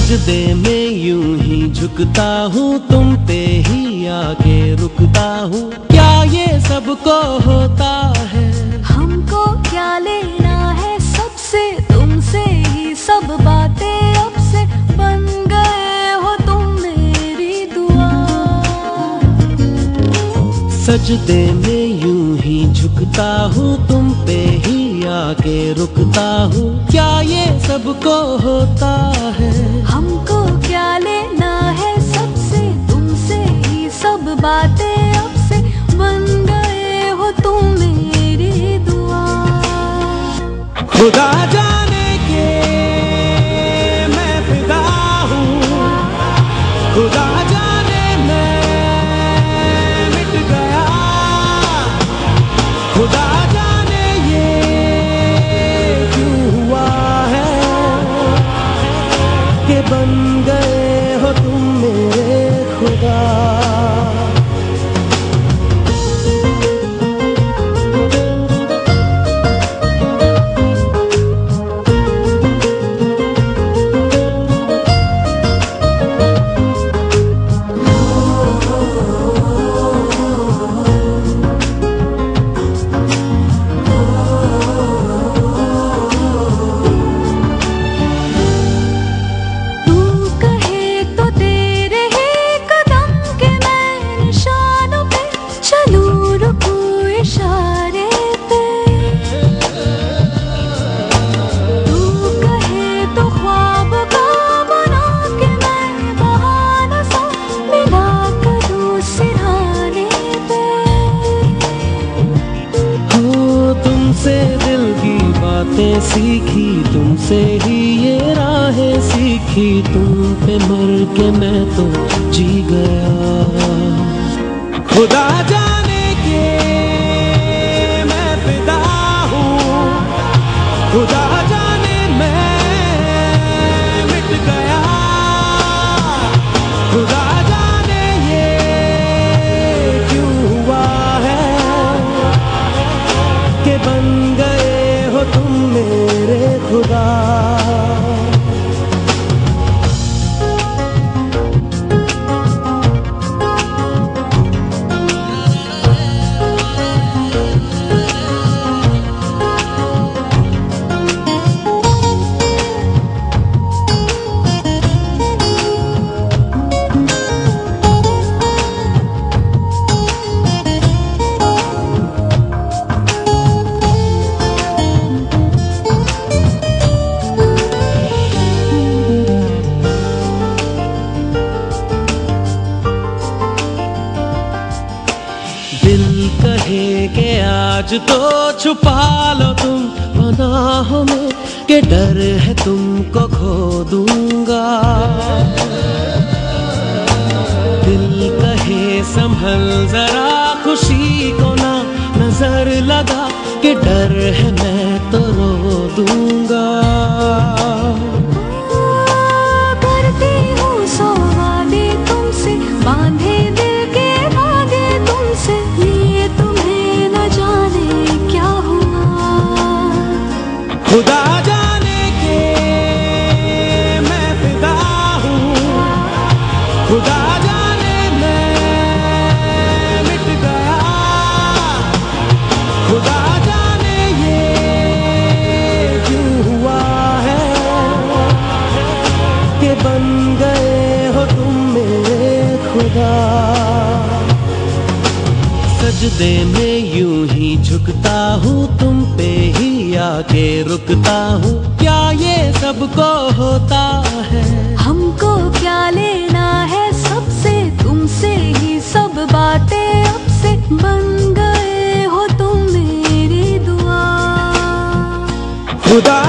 सजदे में यूँ ही झुकता हूँ तुम पे ही आके रुकता हूँ। क्या ये सबको होता है? हमको क्या लेना है? सबसे तुमसे ही सब बातें अब से बन गए हो तुम मेरी दुआ। सजदे में यूँ ही झुकता हूँ तुम पे ही आके रुकता हूँ। क्या ये सबको होता है? हमको क्या लेना है सबसे? तुमसे ही सब बातें अब से बन गए हो तुम मेरी दुआ। खुदा जाने बातें सीखी तुमसे ही ये राहें सीखी। तुम पे मर के मैं तो जी गया। खुदा जाने के तो छुपा लो तुम बना में, के डर है तुमको खो दूँगा। दिल कहे संभल, जरा खुशी को ना नज़र लगा, के डर है मैं खुदा सजदे में यूँ ही झुकता हूँ तुम पे ही आके रुकता हूँ। क्या ये सबको होता है? हमको क्या लेना है? सबसे तुमसे ही सब बातें अब से बन गए हो तुम मेरी दुआ। खुदा